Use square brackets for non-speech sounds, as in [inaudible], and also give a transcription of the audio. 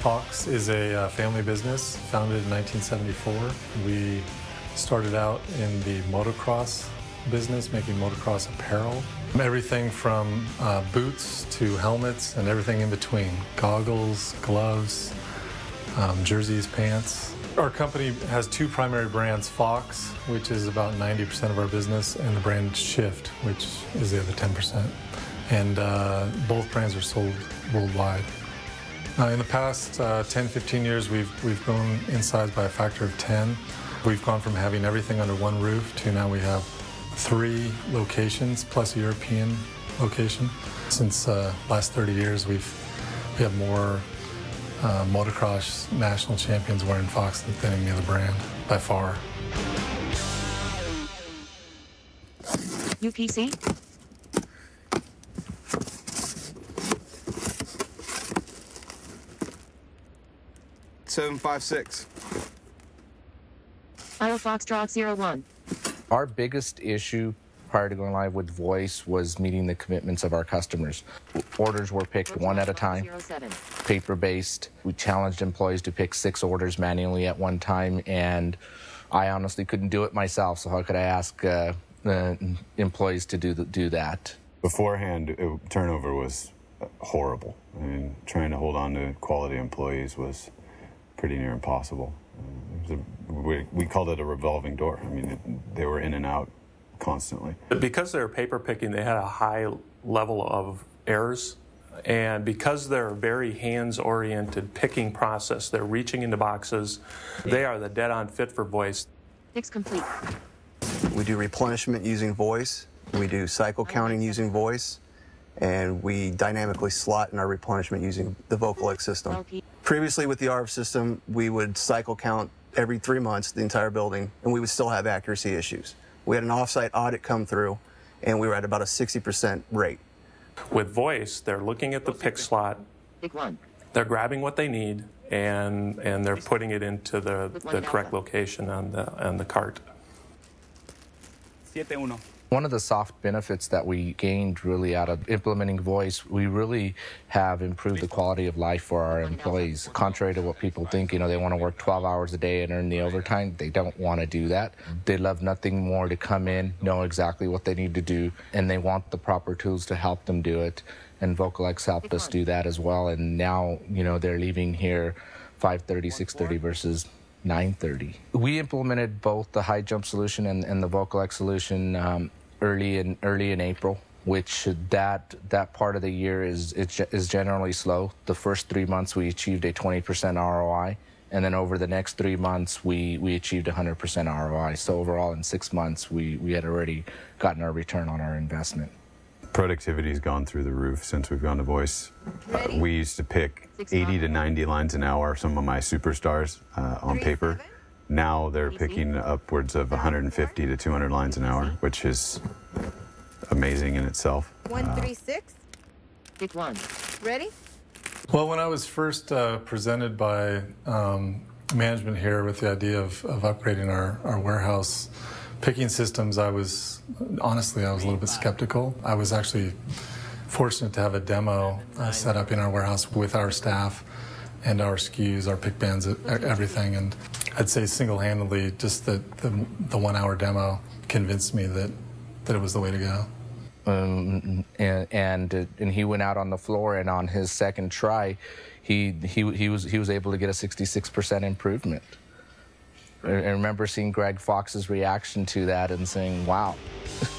Fox is a uh, family business founded in 1974. We started out in the motocross business, making motocross apparel. Everything from uh, boots to helmets and everything in between goggles, gloves, um, jerseys, pants. Our company has two primary brands Fox, which is about 90% of our business, and the brand Shift, which is the other 10%. And uh, both brands are sold worldwide. Uh, in the past uh, 10, 15 years, we've, we've grown in size by a factor of 10. We've gone from having everything under one roof to now we have three locations plus a European location. Since uh, last 30 years, we've we have more uh, motocross national champions wearing Fox than any other brand by far. UPC? Seven five six. Iowa Foxtrot 01. Our biggest issue prior to going live with voice was meeting the commitments of our customers. Orders were picked one at a time, 07. paper based. We challenged employees to pick six orders manually at one time, and I honestly couldn't do it myself. So how could I ask uh, the employees to do the, do that? Beforehand, it, turnover was horrible. I mean, trying to hold on to quality employees was pretty near impossible. It was a, we, we called it a revolving door. I mean, it, they were in and out constantly. Because they're paper picking, they had a high level of errors. And because they're a very hands oriented picking process, they're reaching into boxes, they are the dead on fit for voice. Fix complete. We do replenishment using voice. We do cycle counting using voice. And we dynamically slot in our replenishment using the Vocollect system. LP. Previously, with the ARV system, we would cycle count every three months the entire building, and we would still have accuracy issues. We had an offsite audit come through, and we were at about a 60% rate. With voice, they're looking at the pick slot, Pick one. they're grabbing what they need, and, and they're putting it into the, the correct location on the, on the cart. Siete uno. One of the soft benefits that we gained really out of implementing voice, we really have improved the quality of life for our employees. Contrary to what people think, you know, they want to work 12 hours a day and earn the overtime. They don't want to do that. They love nothing more to come in, know exactly what they need to do, and they want the proper tools to help them do it. And Vocollect helped us do that as well. And now, you know, they're leaving here 5:30, 6:30 versus 9:30. We implemented both the HighJump solution and, and the Vocollect solution um, early in early in April. Which that that part of the year is it ge- is generally slow. The first three months we achieved a 20% ROI, and then over the next three months we we achieved 100% ROI. So overall, in six months, we we had already gotten our return on our investment. Productivity's gone through the roof since we've gone to voice. Uh, we used to pick 80 to 90 lines an hour, some of my superstars uh, on paper. Now they're picking upwards of 150 to 200 lines an hour, which is amazing in itself. One three six. Pick one. Ready? Well, when I was first uh, presented by um, management here with the idea of, of upgrading our, our warehouse picking systems, I was honestly I was a little bit skeptical. I was actually fortunate to have a demo uh, set up in our warehouse with our staff and our SKUs, our pick bands, everything. And I'd say single-handedly, just the, the, the one-hour demo convinced me that, that it was the way to go. um, and and uh, and he went out on the floor and on his second try he he he was he was able to get a 66% improvement I I remember seeing Greg Fox's reaction to that and saying wow [laughs]